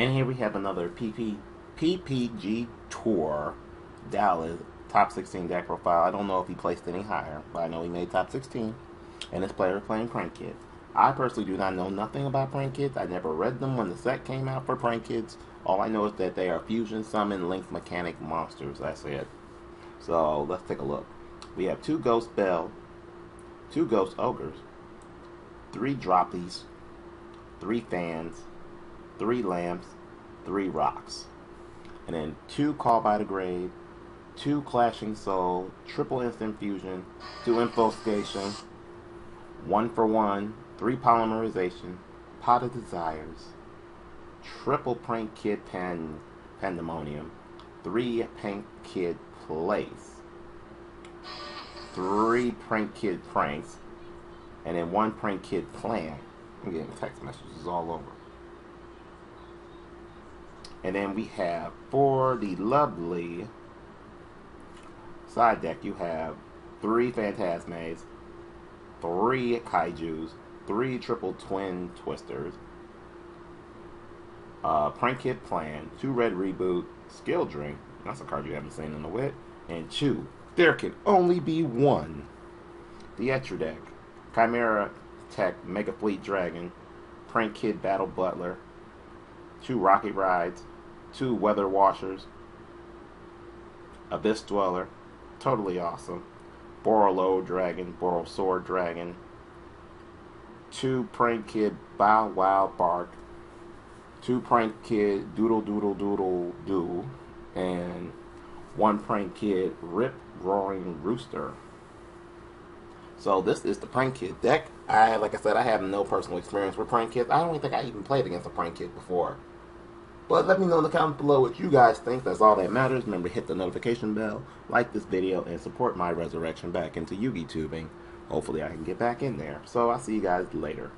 And here we have another PP, PPG Tour Dallas top 16 deck profile. I don't know if he placed any higher, but I know he made top 16. And this player is playing Prank Kids. I personally do not know nothing about Prank Kids. I never read them when the set came out for Prank Kids. All I know is that they are fusion summon link mechanic monsters. That's it. So let's take a look. We have two Ghost Belle, two Ghost Ogres, three Droppies, three Fans, three Lamps, three Rocks, and then two Called by the Grave, two Clashing Soul, triple Instant Fusion, two Infostation, one for one, three Polymerization, Pot of Desires, triple Prank Kid Pan Pandemonium, three Prank Kid Place, three Prank Kid Pranks, and then one Prank Kid Plan. I'm getting text messages all over. And then we have for the lovely side deck, you have three Phantasmes, three Kaijus, three Triple Twin Twisters, uh, Prank Kid Plan, two Red Reboot, Skill Drain, that's a card you haven't seen in a while, and two. There can only be one. The Extra deck, Chimera Tech, Mega Fleet Dragon, Prank Kid Battle Butler, two Rocket Rides, two Weather Washers, Abyss Dweller, totally awesome, Borreload Dragon, Borrelsword Dragon, two Prank Kid Bow Wow Bark, two Prank Kid Doodle Doodle Doodle Doo, and one Prank Kid Rip Roaring Rooster. So this is the Prank Kid deck. I, like I said, I have no personal experience with Prank Kids. I don't even think I even played against a Prank Kid before. But let me know in the comments below what you guys think. That's all that matters. Remember, hit the notification bell, like this video, and support my resurrection back into Yugi tubing. Hopefully I can get back in there. So I'll see you guys later.